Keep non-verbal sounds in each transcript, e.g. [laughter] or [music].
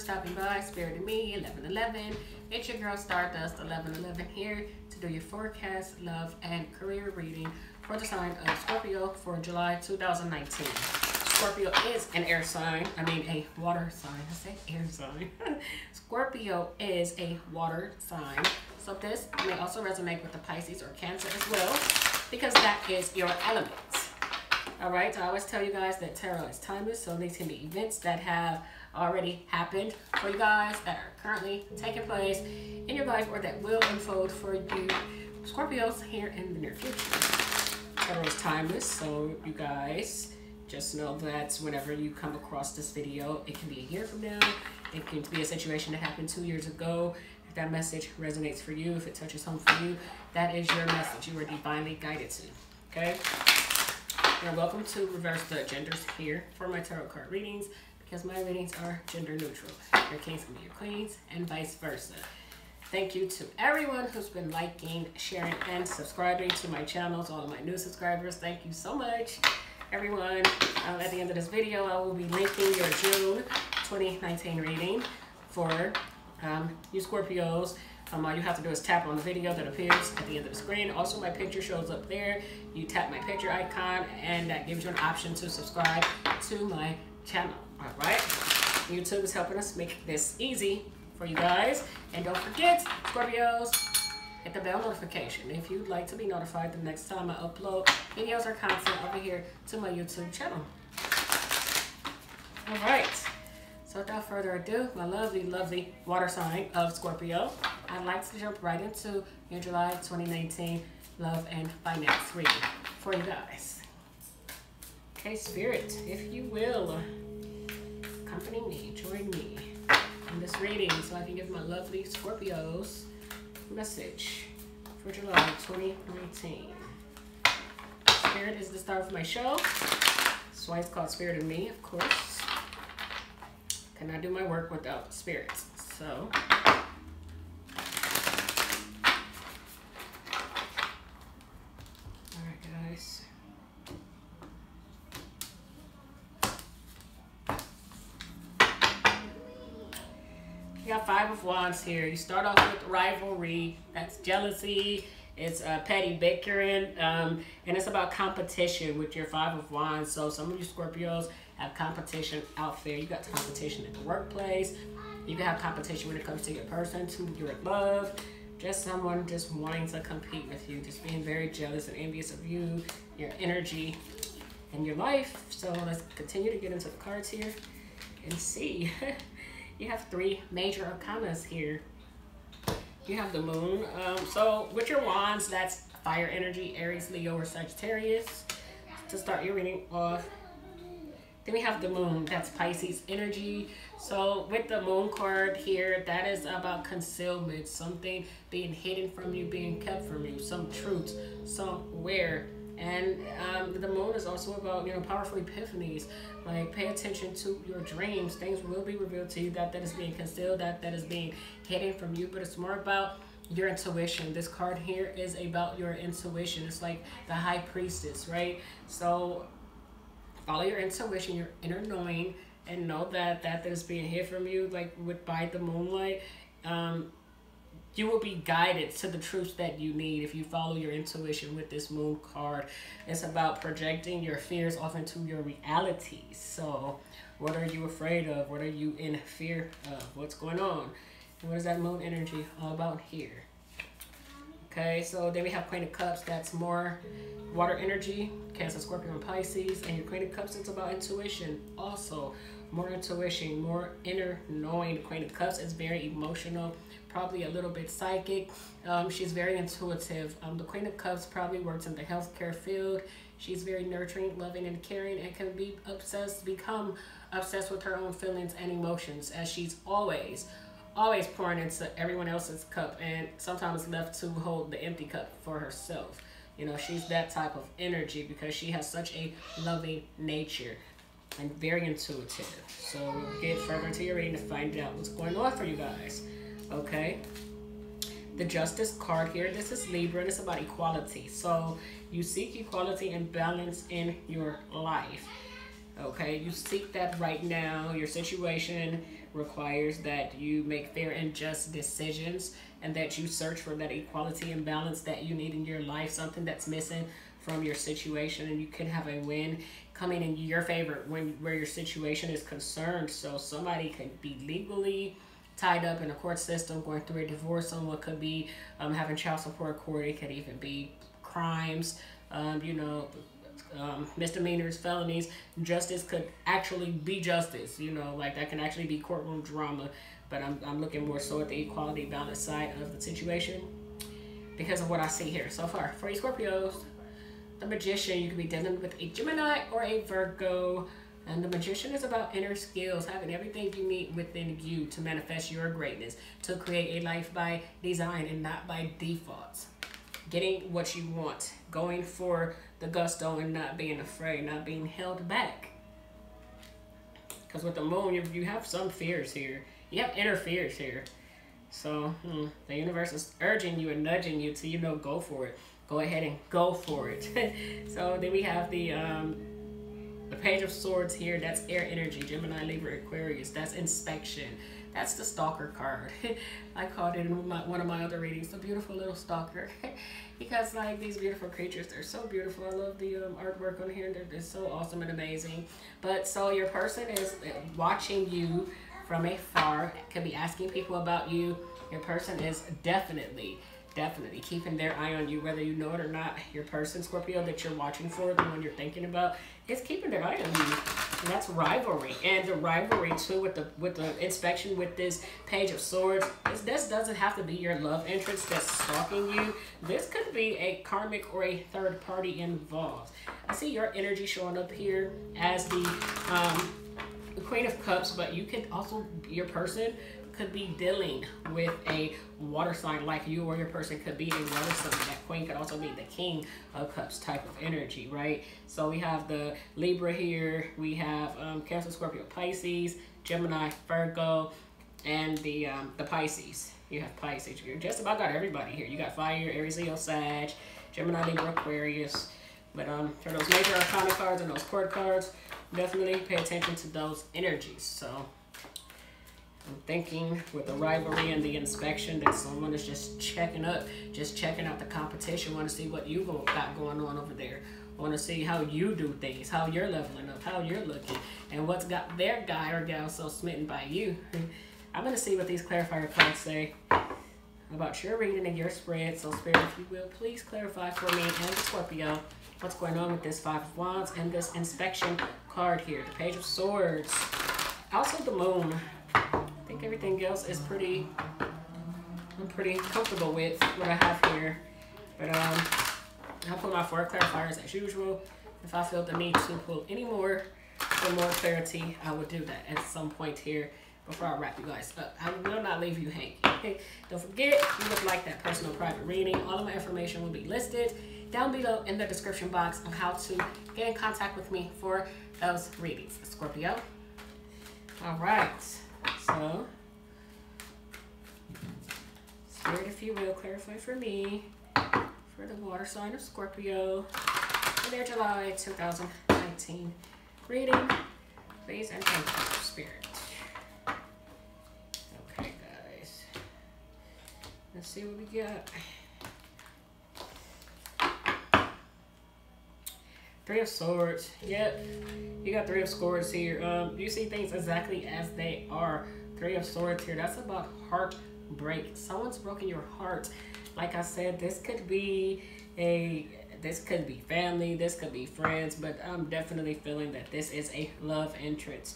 stopping by. Spirit and Me 1111. It's your girl Stardust 1111 here to do your forecast, love, and career reading for the sign of Scorpio for July 2019. Scorpio is an air sign. I mean, a water sign. I say air sign. [laughs] Scorpio is a water sign. So this may also resonate with the Pisces or Cancer as well because that is your element. All right, so I always tell you guys that tarot is timeless, so these can be events that have already happened for you guys that are currently taking place in your life or that will unfold for you Scorpios here in the near future. Tarot is timeless, so you guys just know that whenever you come across this video, it can be a year from now. It can be a situation that happened two years ago. If that message resonates for you, if it touches home for you, that is your message. You are divinely guided to. Okay? You're welcome to reverse the genders here for my tarot card readings because my readings are gender neutral. Your kings can be your queens and vice versa. Thank you to everyone who's been liking, sharing, and subscribing to my channels. All of my new subscribers, thank you so much. Everyone, um, at the end of this video, I will be linking your June 2019 reading for um, you Scorpios. Um, all you have to do is tap on the video that appears at the end of the screen. Also, my picture shows up there. You tap my picture icon, and that gives you an option to subscribe to my channel. All right? YouTube is helping us make this easy for you guys. And don't forget, Scorpios, hit the bell notification if you'd like to be notified the next time I upload videos or content over here to my YouTube channel. All right. So without further ado, my lovely, lovely water sign of Scorpio, I'd like to jump right into your July 2019 love and finance reading for you guys. Okay, Spirit, if you will, accompany me, join me in this reading so I can give my lovely Scorpios message for July 2019. Spirit is the star of my show. That's why it's called Spirit and Me, of course cannot do my work without spirits. So. Alright, guys. You got five of wands here. You start off with rivalry. That's jealousy. It's uh, petty bickering. Um, and it's about competition with your five of wands. So some of you Scorpios have competition out there. You got competition in the workplace. You can have competition when it comes to your person, to your love. Just someone just wanting to compete with you, just being very jealous and envious of you, your energy, and your life. So let's continue to get into the cards here and see. [laughs] you have three major arcanas here. You have the moon. Um, so with your wands, that's fire energy, Aries, Leo, or Sagittarius. To start your reading off, then we have the moon, that's Pisces energy. So with the moon card here, that is about concealment, something being hidden from you, being kept from you, some truth somewhere. And um, the moon is also about, you know, powerful epiphanies. Like pay attention to your dreams. Things will be revealed to you that that is being concealed, that that is being hidden from you. But it's more about your intuition. This card here is about your intuition. It's like the high priestess, right? So follow your intuition, your inner knowing, and know that that that is being hid from you, like with by the moonlight. Um, you will be guided to the truths that you need if you follow your intuition with this moon card. It's about projecting your fears off into your realities. So, what are you afraid of? What are you in fear of? What's going on? What is that moon energy all about here? Okay, so then we have Queen of Cups. That's more water energy, Cancer, Scorpio, and Pisces. And your Queen of Cups, it's about intuition. Also, more intuition, more inner knowing. The Queen of Cups is very emotional, probably a little bit psychic. Um, she's very intuitive. Um, the Queen of Cups probably works in the healthcare field. She's very nurturing, loving, and caring, and can be obsessed, become obsessed with her own feelings and emotions, as she's always always pouring into everyone else's cup and sometimes left to hold the empty cup for herself. You know, she's that type of energy because she has such a loving nature and very intuitive. So get further into your reading to find out what's going on for you guys. Okay. The Justice card here, this is Libra and it's about equality. So you seek equality and balance in your life. Okay, you seek that right now. Your situation requires that you make fair and just decisions and that you search for that equality and balance that you need in your life, something that's missing from your situation, and you can have a win coming in your favor when where your situation is concerned. So somebody could be legally tied up in a court system, going through a divorce. Someone could be um, having child support court. It could even be crimes. Um, you know, um, misdemeanors, felonies, justice could actually be justice. You know, like that can actually be courtroom drama. But I'm, I'm looking more so at the equality balance side of the situation because of what I see here so far. For you Scorpios, the Magician, you could be dealing with a Gemini or a Virgo. And the Magician is about inner skills, having everything you need within you to manifest your greatness, to create a life by design and not by default. Getting what you want, going for the gusto and not being afraid, not being held back. Because with the moon, you, have some fears here. You have inner fears here. So hmm, the universe is urging you and nudging you to, you know, go for it. Go ahead and go for it. [laughs] so then we have the um, the Page of Swords here. That's air energy. Gemini, Libra, Aquarius. That's inspection. That's the stalker card. [laughs] I called it in my, one of my other readings, the beautiful little stalker. [laughs] because like these beautiful creatures, they're so beautiful. I love the um, artwork on here. They're, they're so awesome and amazing. But so your person is uh, watching you from afar, could be asking people about you. Your person is definitely definitely keeping their eye on you, whether you know it or not. Your person, Scorpio, that you're watching for, the one you're thinking about, is keeping their eye on you. And that's rivalry. And the rivalry too with the with the inspection with this page of swords. This, this doesn't have to be your love interest that's stalking you. This could be a karmic or a third party involved. I see your energy showing up here as the um Queen of Cups, but you could also, your person could be dealing with a water sign like you or your person could be a water sign. That queen could also be the king of cups type of energy, right? So we have the Libra here. We have um, Cancer, Scorpio, Pisces, Gemini, Virgo, and the um, the Pisces. You have Pisces. You just about got everybody here. You got Fire, Aries, Leo, Sag, Gemini, Libra, Aquarius. But um, for those major arcana cards and those court cards, definitely pay attention to those energies. So I'm thinking with the rivalry and the inspection that someone is just checking up, just checking out the competition, want to see what you've got going on over there. Want to see how you do things, how you're leveling up, how you're looking, and what's got their guy or gal so smitten by you. [laughs] I'm going to see what these clarifier cards say about your reading and your spread. So, Spirit, if you will, please clarify for me and Scorpio what's going on with this Five of Wands and this inspection card here, the Page of Swords. Also, the Moon think everything else is pretty, I'm pretty comfortable with what I have here. But um, I'll put my four clarifiers as usual. If I feel the need to pull any more for more clarity, I will do that at some point here before I wrap you guys up. I will not leave you hanging. Okay? Don't forget, you would like that personal private reading, all of my information will be listed down below in the description box on how to get in contact with me for those readings. Scorpio. All right. So, Spirit, if you will, clarify for me for the water sign of Scorpio for their July 2019 reading. Please and thank you, Spirit. Okay, guys. Let's see what we got. Three of Swords. Yep. You got Three of Swords here. Um, you see things exactly as they are. Three of Swords here. That's about heartbreak. Someone's broken your heart. Like I said, this could be a this could be family, this could be friends, but I'm definitely feeling that this is a love entrance.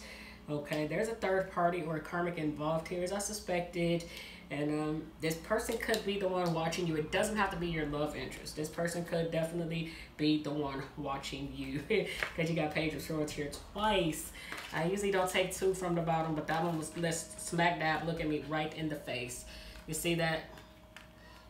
Okay, there's a third party or a karmic involved here, as I suspected. And um, this person could be the one watching you. It doesn't have to be your love interest. This person could definitely be the one watching you. [laughs] Because you got Page of Swords here twice. I usually don't take two from the bottom, but that one was let's smack dab, look at me right in the face. You see that?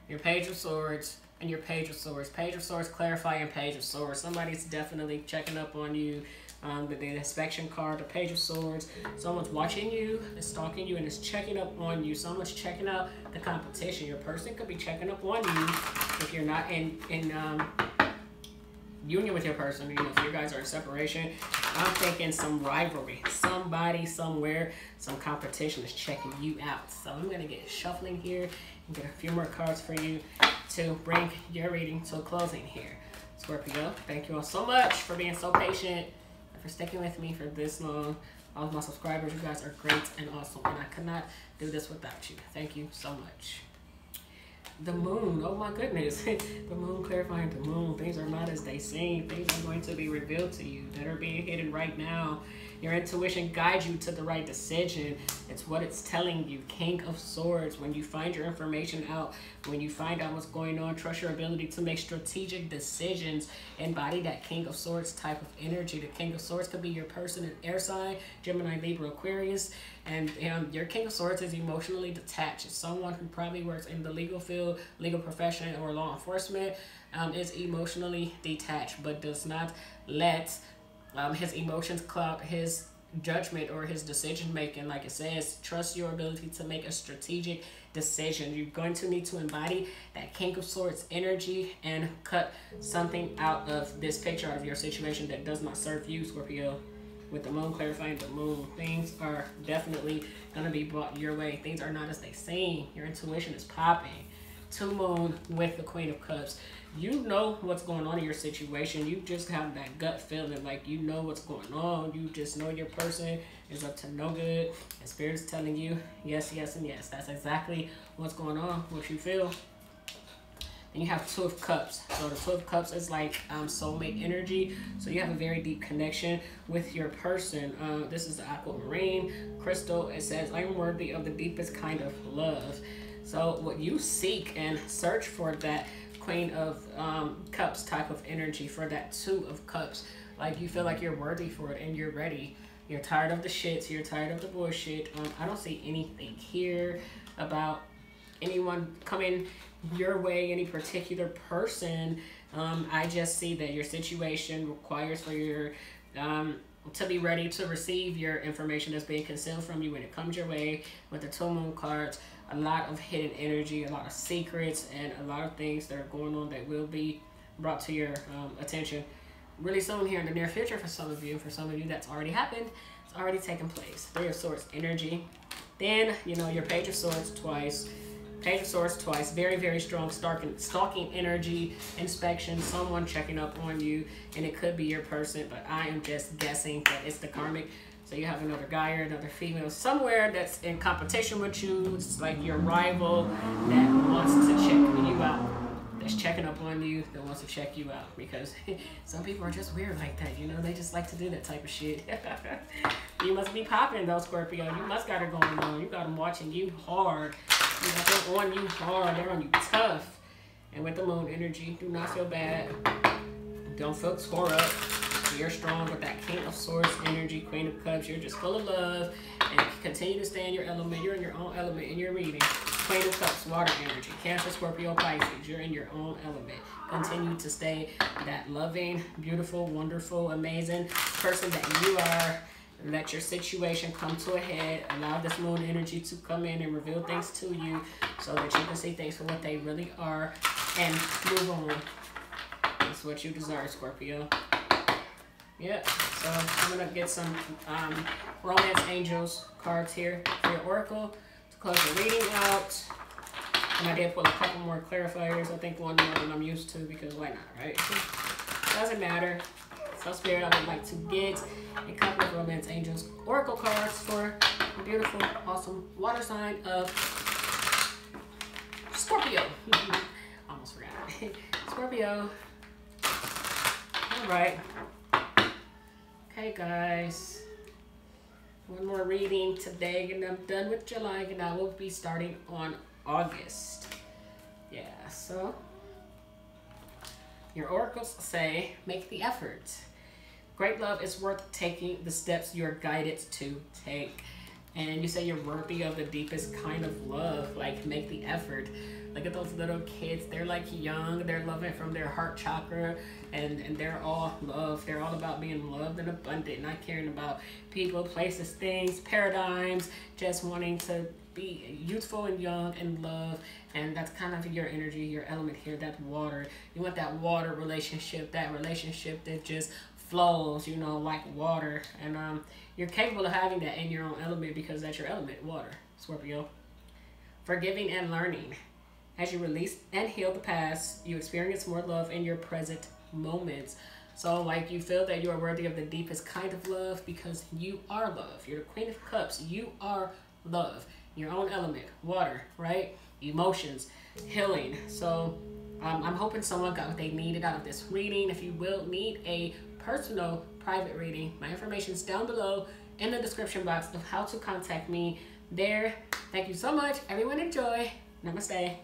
Your Page of Swords and your Page of Swords. Page of Swords clarifying Page of Swords. Somebody's definitely checking up on you um, the, the inspection card, the page of swords. Someone's watching you, is stalking you, and is checking up on you. Someone's checking out the competition. Your person could be checking up on you if you're not in in um, union with your person. You know, if you guys are in separation, I'm thinking some rivalry. Somebody, somewhere, some competition is checking you out. So I'm going to get shuffling here and get a few more cards for you to bring your reading to a closing here. Scorpio, thank you all so much for being so patient for sticking with me for this long. All of my subscribers, you guys are great and awesome, and I could not do this without you. Thank you so much. The moon, oh my goodness. [laughs] the moon clarifying the moon. Things are not as they seem. Things are going to be revealed to you that are being hidden right now. Your intuition guides you to the right decision. It's what it's telling you. King of Swords. When you find your information out, when you find out what's going on, trust your ability to make strategic decisions. Embody that King of Swords type of energy. The King of Swords could be your person in air sign, Gemini, Libra, Aquarius. And um, your King of Swords is emotionally detached. It's someone who probably works in the legal field, legal profession, or law enforcement. Um, is emotionally detached, but does not let um, his emotions cloud his judgment or his decision making. Like it says, trust your ability to make a strategic decision. You're going to need to embody that King of Swords energy and cut something out of this picture, out of your situation that does not serve you, Scorpio. With the moon clarifying the moon, things are definitely going to be brought your way. Things are not as they seem. Your intuition is popping. Two moon with the Queen of Cups you know what's going on in your situation. You just have that gut feeling, like you know what's going on. You just know your person is up to no good. And Spirit is telling you, yes, yes, and yes. That's exactly what's going on, what you feel. And you have Two of Cups. So the Two of Cups is like um, soulmate energy. So you have a very deep connection with your person. Uh, this is the aquamarine crystal. It says, I'm worthy of the deepest kind of love. So what you seek and search for that Queen of um, Cups type of energy for that Two of Cups. Like you feel like you're worthy for it and you're ready. You're tired of the shits. You're tired of the bullshit. Um, I don't see anything here about anyone coming your way, any particular person. Um, I just see that your situation requires for your um, to be ready to receive your information that's being concealed from you when it comes your way with the two moon cards a lot of hidden energy, a lot of secrets, and a lot of things that are going on that will be brought to your um, attention really soon here in the near future for some of you. For some of you, that's already happened. It's already taken place. Three of Swords energy. Then, you know, your Page of Swords twice. Page of Swords twice. Very, very strong stalking, stalking energy, inspection, someone checking up on you. And it could be your person, but I am just guessing that it's the karmic so you have another guy or another female somewhere that's in competition with you. It's like your rival that wants to check you out. That's checking up on you, that wants to check you out. Because [laughs] some people are just weird like that, you know? They just like to do that type of shit. [laughs] you must be popping though, Scorpio. You must got it going on. You got them watching you hard. You got them on you hard. They're on you tough. And with the moon energy, do not feel bad. Don't feel tore up. You're strong with that King of Swords energy, Queen of Cups. You're just full of love and continue to stay in your element. You're in your own element in your reading. Queen of Cups, water energy. Cancer, Scorpio, Pisces. You're in your own element. Continue to stay that loving, beautiful, wonderful, amazing person that you are. Let your situation come to a head. Allow this moon energy to come in and reveal things to you so that you can see things for what they really are and move on. That's what you deserve, Scorpio. Yep. So I'm gonna get some um, Romance Angels cards here for your Oracle to close the reading out. And I did pull a couple more clarifiers. I think one more than I'm used to because why not, right? Doesn't matter. So Spirit, I would like to get a couple of Romance Angels Oracle cards for the beautiful, awesome water sign of Scorpio. [laughs] Almost forgot. [laughs] Scorpio. All right. Hey guys, one more reading today and I'm done with July and I will be starting on August. Yeah, so your oracles say, make the effort. Great love is worth taking the steps you're guided to take. And you say you're worthy of the deepest kind of love, like make the effort. Look at those little kids. They're like young. They're loving from their heart chakra. And, and they're all love. They're all about being loved and abundant. Not caring about people, places, things, paradigms. Just wanting to be youthful and young and love. And that's kind of your energy, your element here. That water. You want that water relationship. That relationship that just flows, you know, like water. And um, you're capable of having that in your own element because that's your element, water, Scorpio. Forgiving and learning. As you release and heal the past, you experience more love in your present moments. So, like, you feel that you are worthy of the deepest kind of love because you are love. You're the Queen of Cups. You are love. Your own element, water, right? Emotions, healing. So, um, I'm hoping someone got what they needed out of this reading. If you will need a personal private reading, my information is down below in the description box of how to contact me there. Thank you so much. Everyone enjoy. Namaste.